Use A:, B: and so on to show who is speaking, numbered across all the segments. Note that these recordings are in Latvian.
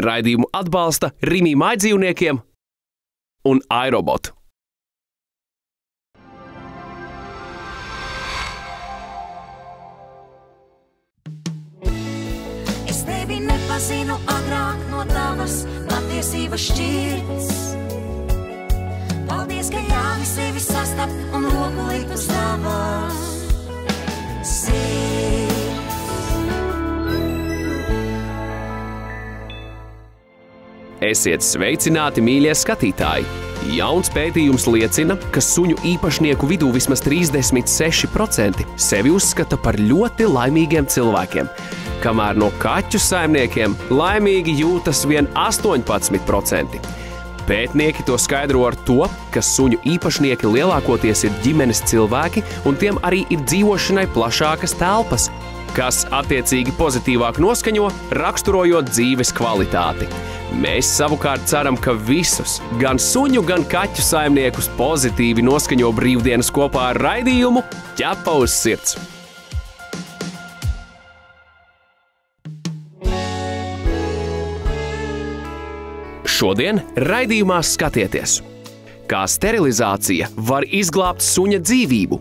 A: Raidījumu atbalsta Rīmī maidzīvniekiem un iRobot.
B: Es tevi nepazinu agrāk no tavas patiesības šķirts. Paldies, ka ļāvi sevi sastapt un roku likt uz tavas sirds.
A: Esiet sveicināti, mīļie skatītāji! Jauns pētījums liecina, ka suņu īpašnieku vidū vismaz 36% sevi uzskata par ļoti laimīgiem cilvēkiem, kamēr no kaķu saimniekiem laimīgi jūtas vien 18%. Pētnieki to skaidro ar to, ka suņu īpašnieki lielākoties ir ģimenes cilvēki, un tiem arī ir dzīvošanai plašākas telpas, kas attiecīgi pozitīvāk noskaņo, raksturojot dzīves kvalitāti. Mēs savukārt ceram, ka visus, gan suņu, gan kaķu saimniekus pozitīvi noskaņo brīvdienas kopā ar raidījumu ķepa uz sirds. Šodien raidījumā skatieties, kā sterilizācija var izglābt suņa dzīvību.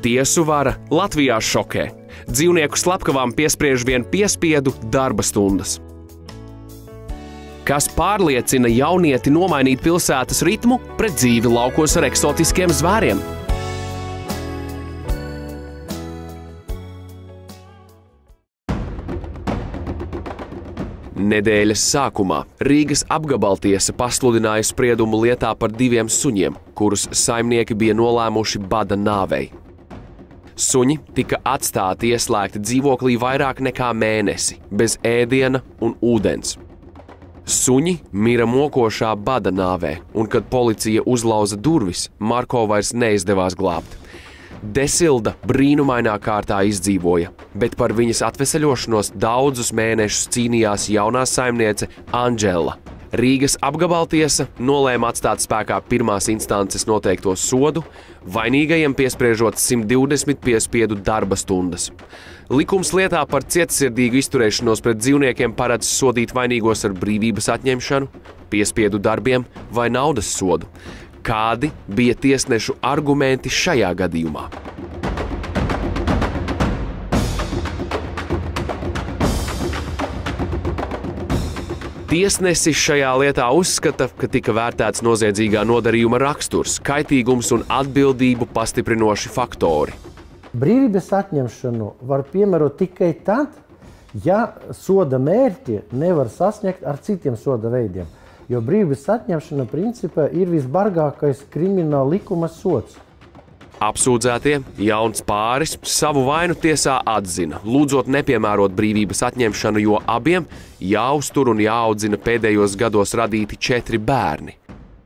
A: Tiesu vara Latvijā šokē. Dzīvnieku slepkavām piespriež vien piespiedu darba stundas kas pārliecina jaunieti nomainīt pilsētas ritmu pret dzīvi laukos ar eksotiskiem zvēriem. Nedēļas sākumā Rīgas apgabaltiesa pasludināja spriedumu lietā par diviem suņiem, kurus saimnieki bija nolēmuši bada nāvei. Suņi tika atstāti ieslēgti dzīvoklī vairāk nekā mēnesi, bez ēdiena un ūdens. Suņi mira mokošā bada nāvē, un kad policija uzlauza durvis, Marko vairs neizdevās glābt. Desilda brīnumainā kārtā izdzīvoja, bet par viņas atvesaļošanos daudzus mēnešus cīnījās jaunā saimniece Anģela. Rīgas apgabaltiesa nolēma atstāt spēkā pirmās instances noteikto sodu, vainīgajiem piespriežot 120 piespiedu darba stundas. Likums lietā par cietsirdīgu izturēšanos pret dzīvniekiem paredz sodīt vainīgos ar brīvības atņemšanu, piespiedu darbiem vai naudas sodu. Kādi bija tiesnešu argumenti šajā gadījumā? Tiesnesis šajā lietā uzskata, ka tika vērtēts noziedzīgā nodarījuma raksturs, kaitīgums un atbildību pastiprinoši faktori.
C: Brīvības atņemšanu var piemērot tikai tad, ja soda mērķi nevar sasniegt ar citiem soda veidiem. Jo brīvības atņemšana principā ir visbargākais krimināla likuma sots.
A: Apsūdzētie jauns pāris savu vainu tiesā atzina, lūdzot nepiemērot brīvības atņemšanu, jo abiem jāuztur un jāaudzina pēdējos gados radīti četri bērni.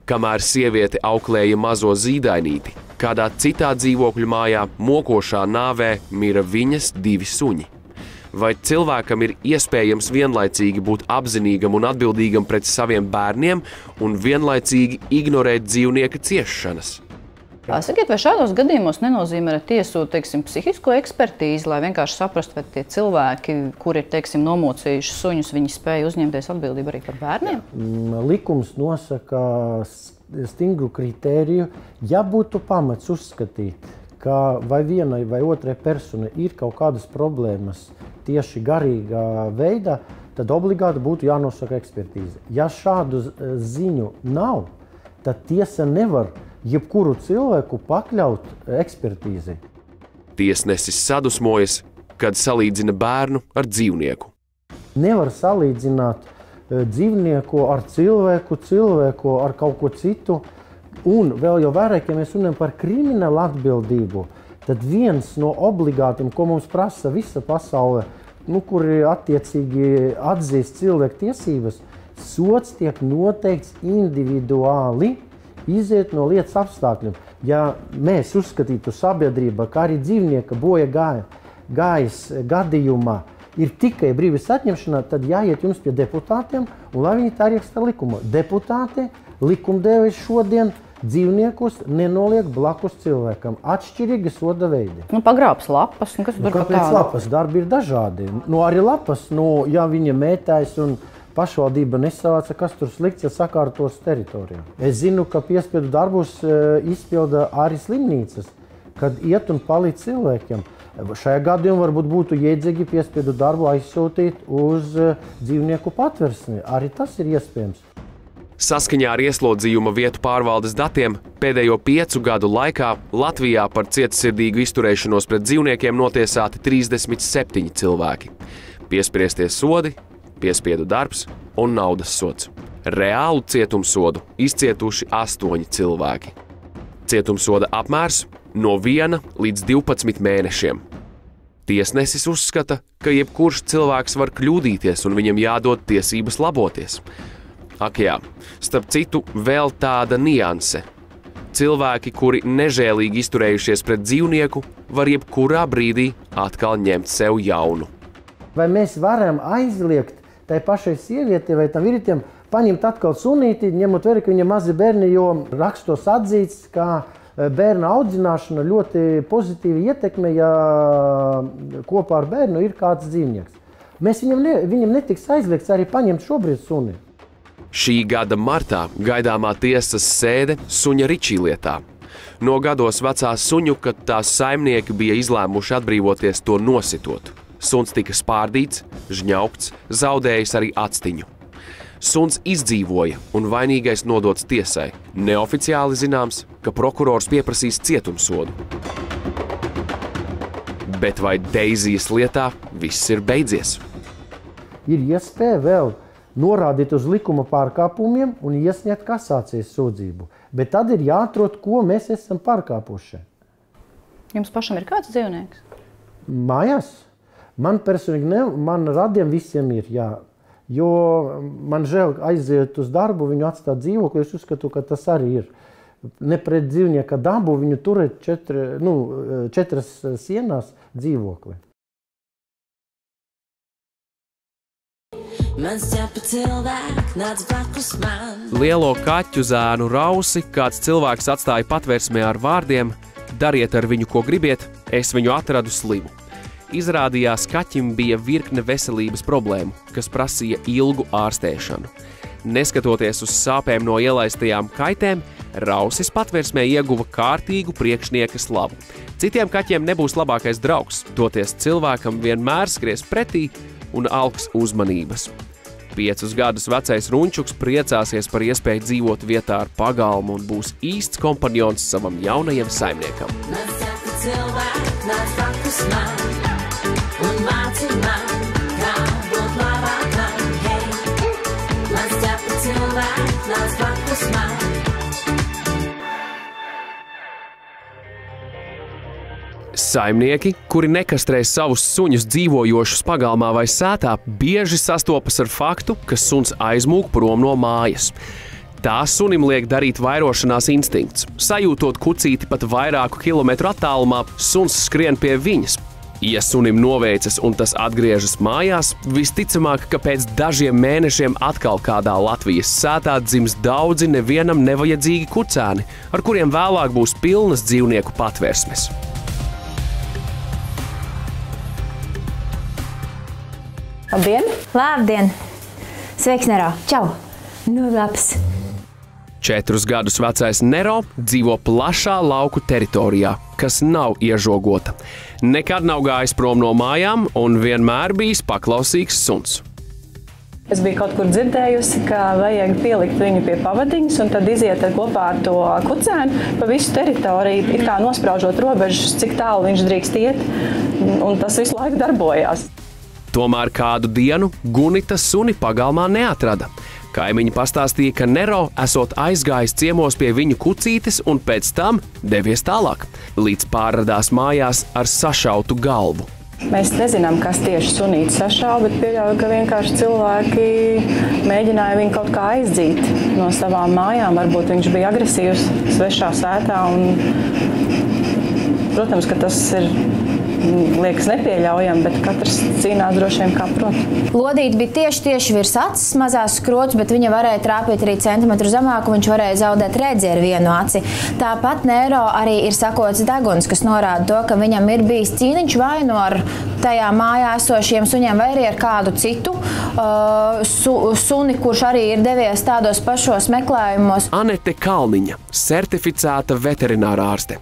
A: Kamēr sieviete auklēja mazo zīdainīti, kādā citā dzīvokļu mājā mokošā nāvē mira viņas divi suņi. Vai cilvēkam ir iespējams vienlaicīgi būt apzinīgam un atbildīgam pret saviem bērniem un vienlaicīgi ignorēt dzīvnieka ciešanas?
D: Sakiet, vai šādos gadījumos nenozīmē tiesu teiksim, psihisko ekspertīzi, lai vienkārši saprastu, vai tie cilvēki, kuri ir teiksim, nomocījuši suņus, viņi spēja uzņemties atbildību arī par bērniem?
C: Mm, Likums nosaka stingru kritēriju, ja būtu pamats uzskatīt, ka vai vienai vai otrai personai ir kaut kādas problēmas tieši garīgā veidā, tad obligāti būtu jānosaka ekspertīze. Ja šādu ziņu nav, tad tiesa nevar jebkuru cilvēku pakļaut ekspertīzei.
A: Tiesnesis sadusmojas, kad salīdzina bērnu ar dzīvnieku.
C: Nevar salīdzināt dzīvnieku ar cilvēku, cilvēku ar kaut ko citu. Un vēl jau vairāk, ja mēs runājam par kriminālu atbildību, tad viens no obligātiem, ko mums prasa visa pasaule, nu, kur attiecīgi atzīst cilvēku tiesības, sots tiek noteikts individuāli iziet no lietas apstākļiem. Ja mēs uzskatītu sabiedrība, kā arī dzīvnieka boja gāja, gājas gadījumā, ir tikai brīvības atņemšana, tad jāiet jums pie deputātiem, un lai viņi tā ieraksta likumā. Deputāti, likumdevējs šodien dzīvniekus nenoliek blakus cilvēkam. Atšķirīgi soda veidi.
D: Nu, pagrābs lapas, nu, kas
C: Nu,
D: tur
C: kāpēc lapas darbi ir dažādi? Nu, arī lapas, nu, ja viņa mētājas un pašvaldība nesavāca, kas tur slikts, ja sakārtos teritorijā. Es zinu, ka piespiedu darbus e, izpilda arī slimnīcas, kad iet un palīdz cilvēkiem. Šajā gadījumā varbūt būtu jēdzīgi piespiedu darbu aizsūtīt uz e, dzīvnieku patversmi. Arī tas ir iespējams.
A: Saskaņā ar ieslodzījuma vietu pārvaldes datiem pēdējo piecu gadu laikā Latvijā par cietsirdīgu izturēšanos pret dzīvniekiem notiesāti 37 cilvēki. Piespriestie sodi, piespiedu darbs un naudas sots. Reālu cietumsodu izcietuši astoņi cilvēki. Cietumsoda apmērs no 1 līdz 12 mēnešiem. Tiesnesis uzskata, ka jebkurš cilvēks var kļūdīties un viņam jādod tiesības laboties. Ak, jā, starp citu, vēl tāda nianse. Cilvēki, kuri nežēlīgi izturējušies pret dzīvnieku, var jebkurā brīdī atkal ņemt sev jaunu.
C: Vai mēs varam aizliegt tai pašai sievietei vai tam vīrietim paņemt atkal sunīti, ņemot vērā, ka viņa mazi bērni, jo rakstos atzīts, ka e, bērna audzināšana ļoti pozitīvi ietekmē, ja kopā ar bērnu ir kāds dzīvnieks. Mēs viņam, ne, viņam netiks aizliegts arī paņemt šobrīd suni.
A: Šī gada martā gaidāmā tiesas sēde suņa ričī lietā. No gados vecā suņu, kad tās saimnieki bija izlēmuši atbrīvoties to nositot. Suns tika spārdīts, žņaukts, zaudējis arī atstiņu. Suns izdzīvoja un vainīgais nodots tiesai. Neoficiāli zināms, ka prokurors pieprasīs cietumsodu. Bet vai Deizijas lietā viss ir beidzies?
C: Ir iespēja vēl norādīt uz likuma pārkāpumiem un iesniegt kasācijas sūdzību. Bet tad ir jāatrod, ko mēs esam pārkāpuši.
D: Jums pašam ir kāds dzīvnieks?
C: Mājās man personīgi, ne, man radiem visiem ir. Jā. Jo man žēl aiziet uz darbu, viņu atstāt dzīvokli. Es uzskatu, ka tas arī ir. Ne pret dzīvnieka dabu viņu turēt četri, nu, četras sienās dzīvokli.
A: Lielo kaķu zēnu rausi kāds cilvēks atstāja patvērsmē ar vārdiem: Dariet ar viņu, ko gribiet, es viņu atradu slimu. Izrādījās, kaķim bija virkne veselības problēmu, kas prasīja ilgu ārstēšanu. Neskatoties uz sāpēm no ielaistajām kaitēm, Rausis patvērsmē ieguva kārtīgu priekšnieka slavu. Citiem kaķiem nebūs labākais draugs, toties cilvēkam vienmēr skries pretī un augs uzmanības. Piecus gadus vecais runčuks priecāsies par iespēju dzīvot vietā ar pagalmu un būs īsts kompanions savam jaunajam saimniekam.
B: Ķepa cilvēks nāc man.
A: Saimnieki, kuri nekastrē savus suņus dzīvojošus pagalmā vai sētā, bieži sastopas ar faktu, ka suns aizmūg prom no mājas. Tā sunim liek darīt vairošanās instinkts. Sajūtot kucīti pat vairāku kilometru attālumā, suns skrien pie viņas. Ja sunim noveicas un tas atgriežas mājās, visticamāk, ka pēc dažiem mēnešiem atkal kādā Latvijas sētā dzims daudzi nevienam nevajadzīgi kucēni, ar kuriem vēlāk būs pilnas dzīvnieku patvērsmes.
E: Labdien!
F: Labdien! Sveiks, Nero! Čau! Nu, labs!
A: Četrus gadus vecais Nero dzīvo plašā lauku teritorijā, kas nav iežogota. Nekad nav gājis prom no mājām un vienmēr bijis paklausīgs suns.
E: Es biju kaut kur dzirdējusi, ka vajag pielikt viņu pie pavadiņas un tad iziet ar kopā ar to kucēnu pa visu teritoriju, it kā nospraužot robežas, cik tālu viņš drīkst iet. Un tas visu laiku darbojās.
A: Tomēr kādu dienu Gunita suni pagalmā neatrada. Kaimiņi pastāstīja, ka Nero esot aizgājis ciemos pie viņu kucītes un pēc tam devies tālāk, līdz pārradās mājās ar sašautu galvu.
E: Mēs nezinām, kas tieši sunīti sašāva, bet pieļauju, ka vienkārši cilvēki mēģināja viņu kaut kā aizdzīt no savām mājām. Varbūt viņš bija agresīvs svešā sētā. Un, protams, ka tas ir liekas nepieļaujami, bet katrs cīnās droši vien kā prot.
F: Lodīte bija tieši, tieši virs acis, mazās skrots, bet viņa varēja trāpīt arī centimetru zemāk, un viņš varēja zaudēt redzi ar vienu aci. Tāpat Nēro arī ir sakots deguns, kas norāda to, ka viņam ir bijis cīniņš vai no ar tajā mājā esošiem suņiem, vai arī ar kādu citu uh, su, suni, kurš arī ir devies tādos pašos meklējumos.
A: Anete Kalniņa, certificēta veterinārā ārste.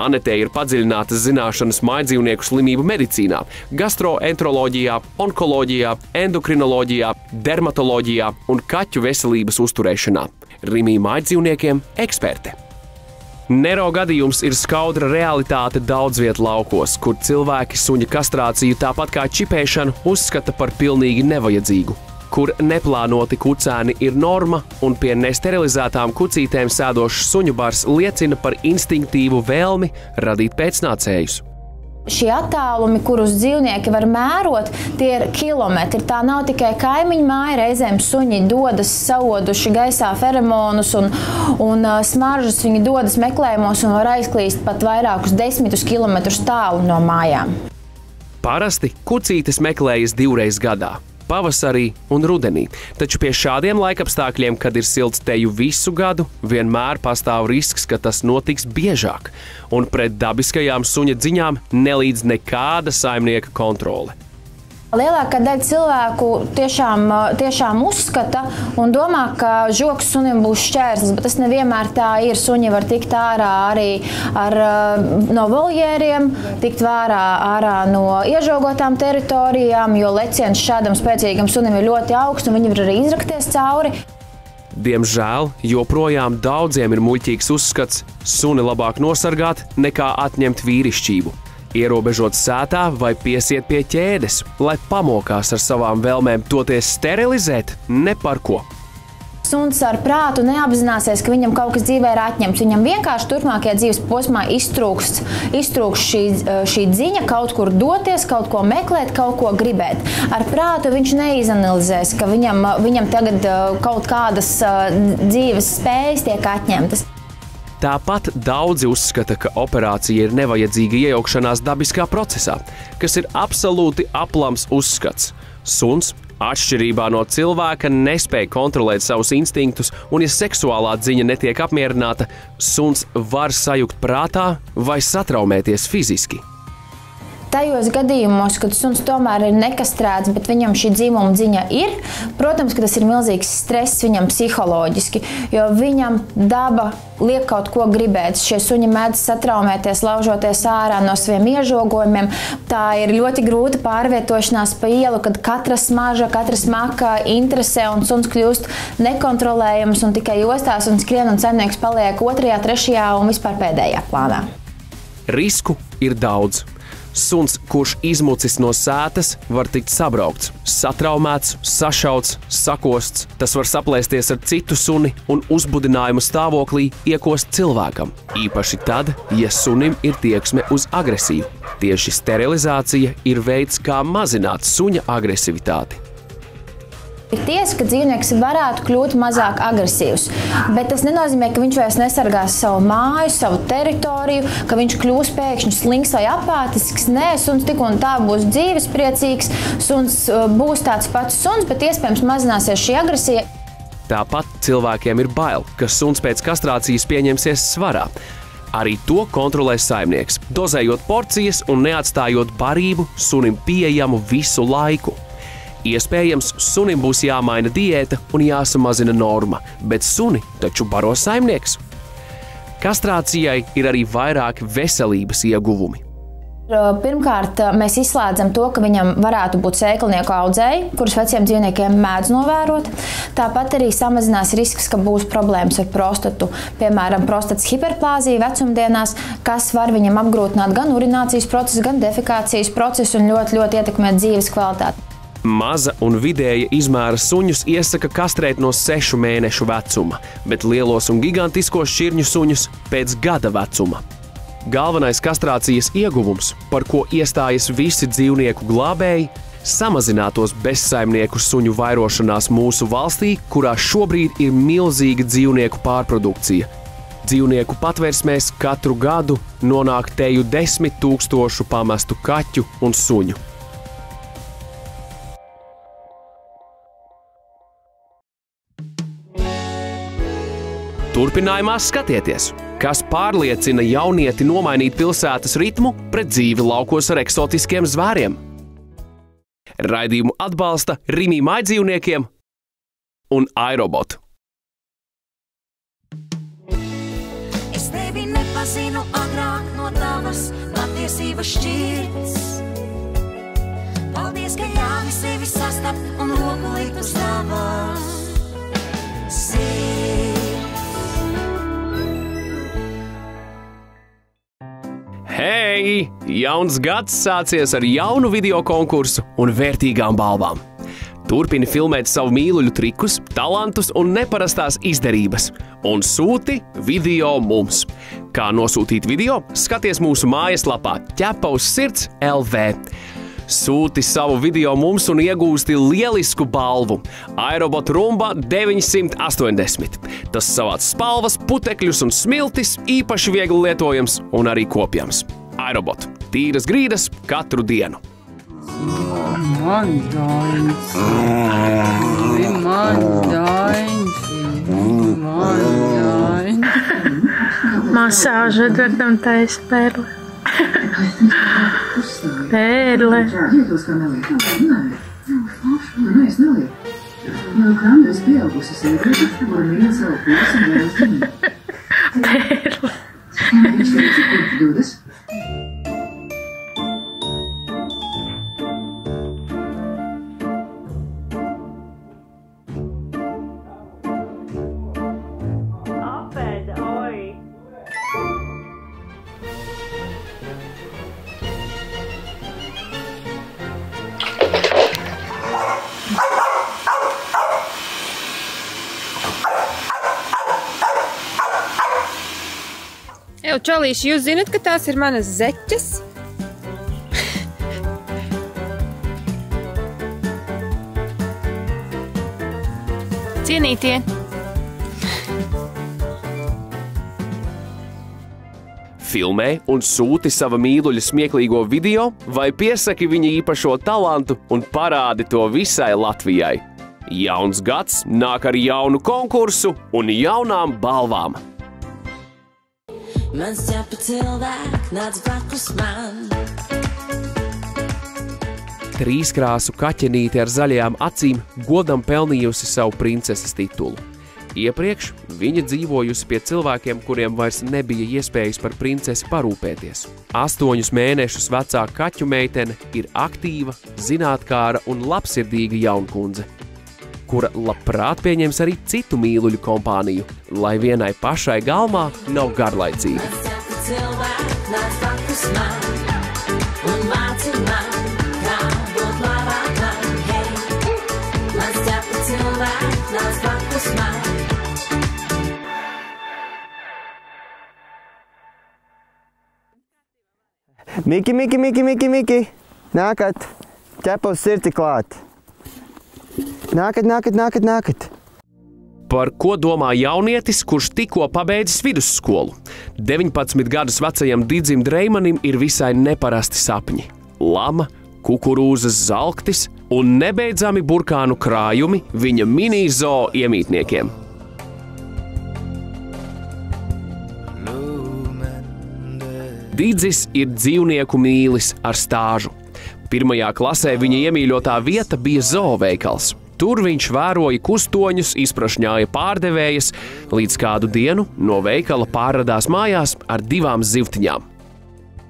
A: Anetē ir padziļinātas zināšanas maidzīvnieku slimību medicīnā, gastroenteroloģijā, onkoloģijā, endokrinoloģijā, dermatoloģijā un kaķu veselības uzturēšanā. Rimī maidzīvniekiem eksperte. Nero gadījums ir skaudra realitāte daudz vietā laukos, kur cilvēki suņa kastrāciju tāpat kā čipēšanu uzskata par pilnīgi nevajadzīgu kur neplānoti kucēni ir norma, un pie nesterilizētām kucītēm sēdošs suņu bars liecina par instinktīvu vēlmi radīt pēcnācējus.
F: Šie attālumi, kurus dzīvnieki var mērot, tie ir kilometri. Tā nav tikai kaimiņu māja. Reizēm suņi dodas sauduši gaisā feromonus un, un uh, smaržas. Viņi dodas meklējumos un var aizklīst pat vairākus desmitus kilometrus tālu no mājām.
A: Parasti kucītes meklējas divreiz gadā pavasarī un rudenī. Taču pie šādiem laikapstākļiem, kad ir silts teju visu gadu, vienmēr pastāv risks, ka tas notiks biežāk, un pret dabiskajām suņa dziņām nelīdz nekāda saimnieka kontrole.
F: Lielākā daļa cilvēku tiešām, tiešām uzskata un domā, ka žoks sunim būs šķērslis, bet tas nevienmēr tā ir. Suņi var tikt ārā arī ar, no voljēriem, tikt vārā ārā no iežogotām teritorijām, jo leciens šādam spēcīgam sunim ir ļoti augsts un viņi var arī izrakties cauri.
A: Diemžēl joprojām daudziem ir muļķīgs uzskats, suni labāk nosargāt nekā atņemt vīrišķību ierobežot sētā vai piesiet pie ķēdes, lai pamokās ar savām vēlmēm, toties sterilizēt ne par ko.
F: Suns ar prātu neapzināsies, ka viņam kaut kas dzīvē ir atņemts. Viņam vienkārši turpmākajā dzīves posmā iztrūks, iztrūks šī, šī ziņa, kaut kur doties, kaut ko meklēt, kaut ko gribēt. Ar prātu viņš neizanalizēs, ka viņam, viņam tagad kaut kādas dzīves spējas tiek atņemtas.
A: Tāpat daudzi uzskata, ka operācija ir nevajadzīga iejaukšanās dabiskā procesā, kas ir absolūti aplams uzskats. Suns, atšķirībā no cilvēka, nespēja kontrolēt savus instinktus, un, ja seksuālā dziņa netiek apmierināta, suns var sajukt prātā vai satraumēties fiziski.
F: Tajos gadījumos, kad suns tomēr ir nekastrēts, bet viņam šī dzimuma ziņa ir, protams, tas ir milzīgs stress viņam psiholoģiski, jo viņam daba liek kaut ko gribēt. Šie suņi mēdz satraumēties, laužoties ārā no saviem iežogojumiem. Tā ir ļoti grūta pārvietošanās pa ielu, kad katra smarža, katra smaka interesē un suns kļūst nekontrolējams un tikai jostās un skrien un saimnieks paliek otrajā, trešajā un vispār pēdējā plānā.
A: Risku ir daudz. Suns, kurš izmucis no sētas, var tikt sabraukts, satraumēts, sašauts, sakosts. Tas var saplēsties ar citu suni un uzbudinājumu stāvoklī iekost cilvēkam. Īpaši tad, ja sunim ir tieksme uz agresiju. Tieši sterilizācija ir veids, kā mazināt suņa agresivitāti.
F: Ir tiesa, ka dzīvnieks varētu kļūt mazāk agresīvs, bet tas nenozīmē, ka viņš vairs nesargās savu māju, savu teritoriju, ka viņš kļūs pēkšņi slings vai apātisks. Nē, suns tik un tā būs dzīvespriecīgs, suns uh, būs tāds pats suns, bet iespējams mazināsies šī agresija.
A: Tāpat cilvēkiem ir bail, ka suns pēc kastrācijas pieņemsies svarā. Arī to kontrolē saimnieks, dozējot porcijas un neatstājot barību sunim pieejamu visu laiku. Iespējams, sunim būs jāmaina diēta un jāsamazina norma, bet suni taču baro saimnieks. Kastrācijai ir arī vairāki veselības ieguvumi.
F: Pirmkārt, mēs izslēdzam to, ka viņam varētu būt sēklnieku audzēji, kurus veciem dzīvniekiem mēdz novērot. Tāpat arī samazinās risks, ka būs problēmas ar prostatu, piemēram, prostatas hiperplāzija vecumdienās, kas var viņam apgrūtināt gan urinācijas procesu, gan defekācijas procesu un ļoti, ļoti ietekmēt dzīves kvalitāti.
A: Maza un vidēja izmēra suņus iesaka kastrēt no sešu mēnešu vecuma, bet lielos un gigantiskos šķirņu suņus pēc gada vecuma. Galvenais kastrācijas ieguvums, par ko iestājas visi dzīvnieku glābēji, samazinātos bezsaimnieku suņu vairošanās mūsu valstī, kurā šobrīd ir milzīga dzīvnieku pārprodukcija. dzīvnieku patvērsmēs katru gadu nonāk teju desmit tūkstošu pamestu kaķu un suņu. Turpinājumā skatieties, kas pārliecina jaunieti nomainīt pilsētas ritmu pret dzīvi laukos ar eksotiskiem zvēriem. Raidījumu atbalsta Rīmī maidzīvniekiem un Aerobot.
B: Es tevi nepazinu agrāk no tavas patiesības šķirts. Paldies, ka ļāvi sevi sastapt un roku likt uz tavas sirds.
A: Hei! Jauns gads sācies ar jaunu video konkursu un vērtīgām balvām. Turpini filmēt savu mīluļu trikus, talantus un neparastās izdarības, un sūti video mums. Kā nosūtīt video? Skaties mūsu mājaslapā ķepa uz sirds LV. Sūti savu video mums un iegūsti lielisku balvu - Aerobot Rumba 980. Tas savāc spalvas, putekļus un smiltis, īpaši viegli lietojams un arī kopjams. Aerobot - tīras grīdas katru dienu.
G: Man dāņas, man dāņas, man dāņas.
H: Masāža Edvardam taisa pērle. Pērle.
I: Jūtos kā neliek. Nē, nē, es nelieku. Jau kādreiz pieaugusi sieviete, kura mīl savu pusi un vēlas viņu.
H: Pērle.
I: Viņš teica, kur tu dodas?
J: Čalīši, jūs zinat, ka tās ir manas zeķes? Cienītie!
A: Filmē un sūti sava mīluļa smieklīgo video, vai piesaki viņa īpašo talantu un parādi to visai Latvijai. Jauns gads nāk ar jaunu konkursu un jaunām balvām.
B: Mans ķepa cilvēks nāc blakus man.
A: Trīskrāsu kaķenīte ar zaļajām acīm godam pelnījusi savu princeses titulu. Iepriekš viņa dzīvojusi pie cilvēkiem, kuriem vairs nebija iespējas par princesi parūpēties. Astoņus mēnešus vecā kaķu meitene ir aktīva, zinātnāra un labsirdīga jaunkundze, kura labprāt pieņems arī citu mīluļu kompāniju, lai vienai pašai galmā nav garlaicīgi.
K: Miki, Miki, Miki, Miki, Miki. Nākat, ķepa uz sirdi klāt. Nākat, nākat, nākat, nākat.
A: Par ko domā jaunietis, kurš tikko pabeidzis vidusskolu? 19 gadus vecajam Digim Dreimanim ir visai neparasti sapņi. Lama, kukurūzas zalktis un nebeidzami burkānu krājumi viņa mini-zoo iemītniekiem. Digis ir dzīvnieku mīlis ar stāžu. Pirmajā klasē viņa iemīļotā vieta bija zooveikals. Tur viņš vēroja kustoņus, izprašņāja pārdevējas, līdz kādu dienu no veikala pārradās mājās ar divām zivtiņām.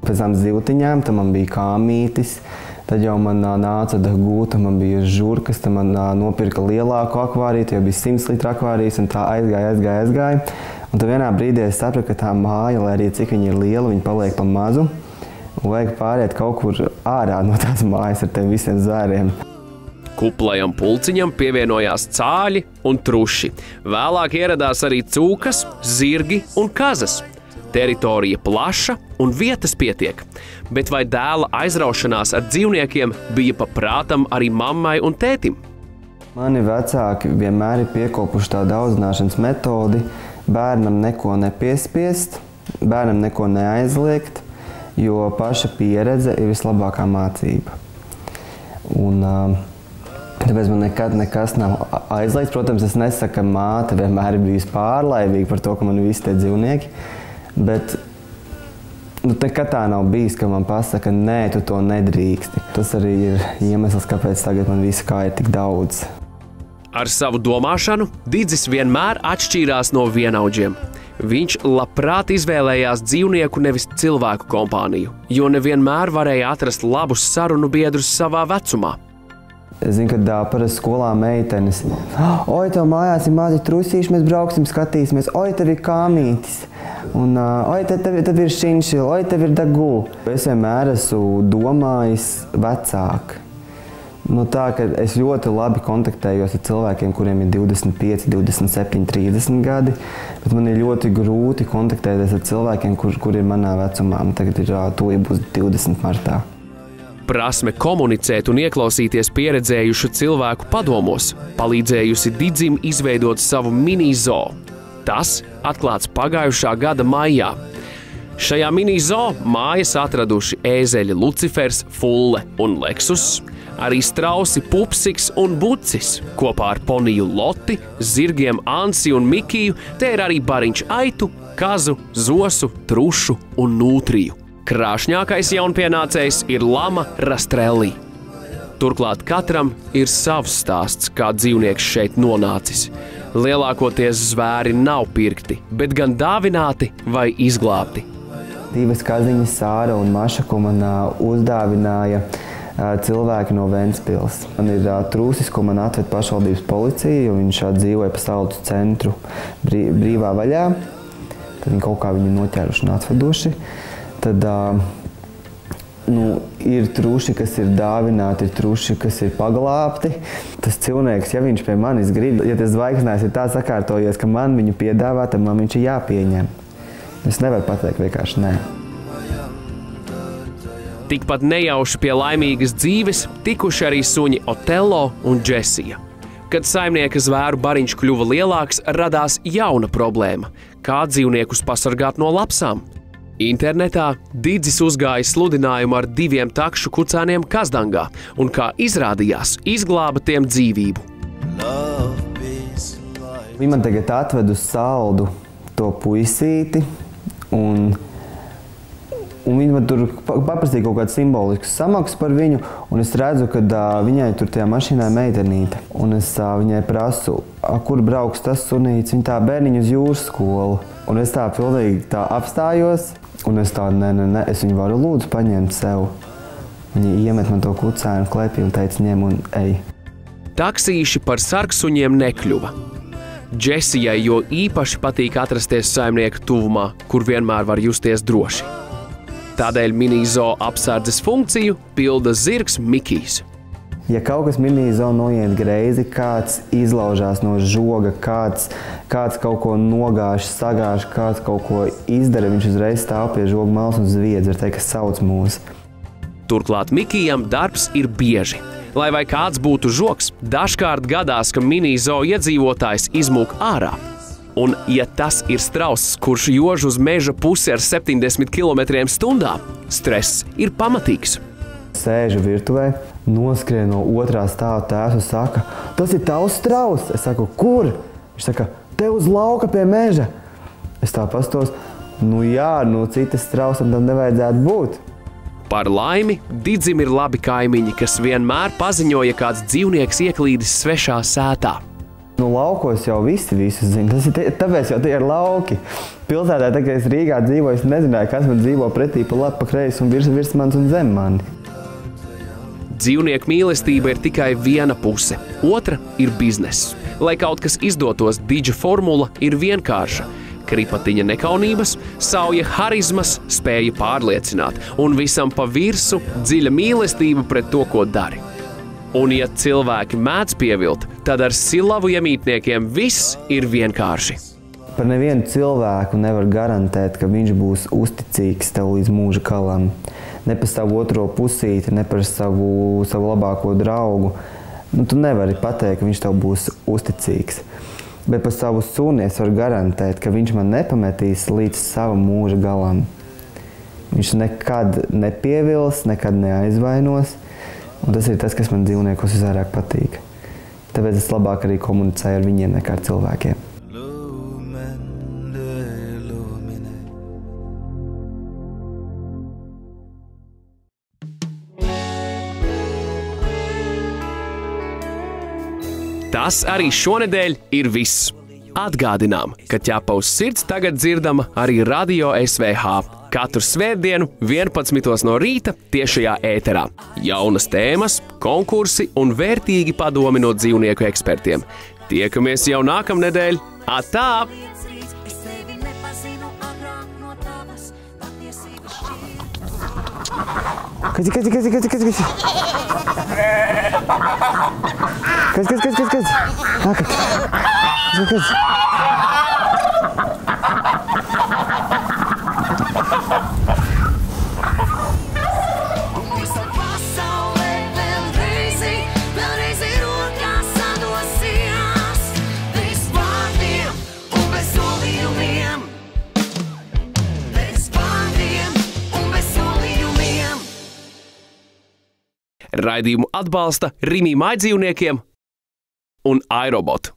K: Pēc tam zivtiņām, tam man bija kāmītis. Tad jau man nāca gūta, man bija žurkas, tad man nopirka lielāku akvāriju, tie bija 100 litru akvārijas, un tā aizgāja, aizgāja, aizgāja. Un tad vienā brīdī es sapratu, ka tā māja, lai arī cik viņa ir liela, viņa paliek pa mazu. Un vajag pāriet kaut kur ārā no tās mājas ar tiem visiem zvēriem.
A: Kuplajam pulciņam pievienojās cāļi un truši. Vēlāk ieradās arī cūkas, zirgi un kazas. Teritorija plaša un vietas pietiek, bet vai dēla aizraušanās ar dzīvniekiem bija paprātam arī mammai un tētim?
K: Mani vecāki vienmēr ir piekopuši tādu audzināšanas metodi. bērnam neko nepiespiest, bērnam neko neaizliegt, jo paša pieredze ir vislabākā mācība. Un, uh, Tāpēc man nekad nekas nav aizliegts. Protams, es nesaku, ka māte vienmēr ir bijusi pārlaimīga par to, ka man ir visi tie dzīvnieki. Bet nu, nekad tā nav bijis, ka man pasaka, nē, tu to nedrīksti. Tas arī ir iemesls, kāpēc tagad man visu kā ir tik daudz.
A: Ar savu domāšanu Digis vienmēr atšķīrās no vienaudžiem. Viņš labprāt izvēlējās dzīvnieku, nevis cilvēku kompāniju, jo nevienmēr varēja atrast labus sarunu biedrus savā vecumā.
K: Es zinu, ka parasti skolā meitenes, oi, tev mājās ir mazi trusīši, mēs brauksim, skatīsimies, oi, tev ir kāmītis, un oi, tev, tev, tev ir šinšila, oi, tev ir dagū. Es vienmēr esmu domājis vecāk. Nu, tā, es ļoti labi kontaktējos ar cilvēkiem, kuriem ir 25, 27, 30 gadi, bet man ir ļoti grūti kontaktēties ar cilvēkiem, kur, kur ir manā vecumā. Man tagad ir tūlīt būs 20 martā
A: prasme komunicēt un ieklausīties pieredzējušu cilvēku padomos, palīdzējusi Digim izveidot savu mini-zoo. Tas atklāts pagājušā gada maijā. Šajā mini-zoo mājas atraduši ēzeļi Lucifers, Fulle un Leksus, arī strausi Pupsiks un Bucis. Kopā ar poniju Loti, zirgiem Ansi un Mikiju, te ir arī bariņš Aitu, Kazu, Zosu, Trušu un Nūtriju. Krāšņākais jaunpienācējs ir Lama Rastrelli. Turklāt katram ir savs stāsts, kā dzīvnieks šeit nonācis. Lielākoties zvēri nav pirkti, bet gan dāvināti vai izglābti.
K: Divas kaziņas, Sāra un Maša, ko man uzdāvināja cilvēki no Ventspils. Man ir trūcis, ko man atved pašvaldības policija, jo viņš dzīvoja pa saldu centru brīvā vaļā. Tad viņi kaut kā viņu noķēruši un atveduši tad uh, nu, ir truši, kas ir dāvināti, ir truši, kas ir paglābti. Tas cilvēks, ja viņš pie manis grib, ja tas zvaigznājs ir tā sakārtojies, ka man viņu piedāvā, tad man viņš ir jāpieņem. Es nevaru pateikt vienkārši nē.
A: Tikpat nejauši pie laimīgas dzīves tikuši arī suņi Otello un Džesija. Kad saimnieka zvēru bariņš kļuva lielāks, radās jauna problēma - kā dzīvniekus pasargāt no lapsām. Internetā Digis uzgāja sludinājumu ar diviem takšu kucēniem Kazdangā un, kā izrādījās, izglāba tiem dzīvību.
K: Viņa man tagad atved uz saldu to puisīti, un, un viņa man tur paprasīja kaut kādu simbolisku samaksu par viņu, un es redzu, ka uh, viņai tur tajā mašīnā ir meitenīte. Un es uh, viņai prasu, kur brauks tas sunīts, viņa tā bērniņu uz jūras skolu. Un es tā pilnīgi tā apstājos, Un es tādu, nē, nē, nē, es viņu varu lūdzu paņemt sev. Viņi iemet man to kucēnu klēpī un teica, ņem un ej.
A: Taksīši par sarksuņiem nekļuva. Džesijai jo īpaši patīk atrasties saimnieka tuvumā, kur vienmēr var justies droši. Tādēļ mini-zoo apsardzes funkciju pilda zirgs Mikijs.
K: Ja kaut kas minīzo noiet greizi, kāds izlaužās no žoga, kāds, kāds kaut ko nogāž, sagāž, kāds kaut ko izdara, viņš uzreiz stāv pie žoga malas un zviedz, var teikt, kas sauc mūs.
A: Turklāt Mikijam darbs ir bieži. Lai vai kāds būtu žoks, dažkārt gadās, ka mini-zoo iedzīvotājs izmūk ārā. Un, ja tas ir strauss, kurš jož uz meža pusi ar 70 km/h, stress ir pamatīgs.
K: Sēžu virtuvē, noskrien no otrā stāva tēvs un saka, tas ir tavs strauss. Es saku, kur? Viņš saka, te uz lauka pie meža. Es tā pastos, nu jā, nu citas strausam tam nevajadzētu būt.
A: Par laimi, Digim ir labi kaimiņi, kas vienmēr paziņoja, kāds dzīvnieks ieklīdis svešā sētā.
K: Nu, laukos jau visi visu zina. Tas ir tie, tāpēc, jau tie ir lauki. Pilsētā, tā, kad es Rīgā dzīvoju, es nezināju, kas man dzīvo pretī pa labi, pa kreisi un virs, virs manis un zem mani.
A: Dzīvnieku mīlestība ir tikai viena puse, otra ir bizness. Lai kaut kas izdotos, dīdža formula ir vienkārša. Kripatiņa nekaunības, sauja harizmas, spēja pārliecināt, un visam pa virsmu dziļa mīlestība pret to, ko dari. Un, ja cilvēki mēdz pievilt, tad ar silavu iemītniekiem viss ir vienkārši.
K: Par nevienu cilvēku nevar garantēt, ka viņš būs uzticīgs tev līdz mūža galam ne par savu otro pusīti, ne par savu, savu labāko draugu. Nu, tu nevari pateikt, ka viņš tev būs uzticīgs. Bet par savu suni es varu garantēt, ka viņš man nepametīs līdz savam mūža galam. Viņš nekad nepievils, nekad neaizvainos. Un tas ir tas, kas man dzīvniekos visvairāk patīk. Tāpēc es labāk arī komunicēju ar viņiem nekā ar cilvēkiem.
A: Tas arī šonadēļ ir viss. Atgādinām, ka ķepa uz sirds tagad dzirdama arī radio SVH. Katru svētdienu, 11. no rīta, tiešajā ēterā. Jaunas tēmas, konkursi un vērtīgi padomi no dzīvnieku ekspertiem. Tiekamies jau nākamnedēļ! Atā!
K: Kas ir, kas ir, kas ir, kas ir, kas ir? Kas, kas, kas,
A: Raidījumu atbalsta Rīmī mājdzīvniekiem un iRobot.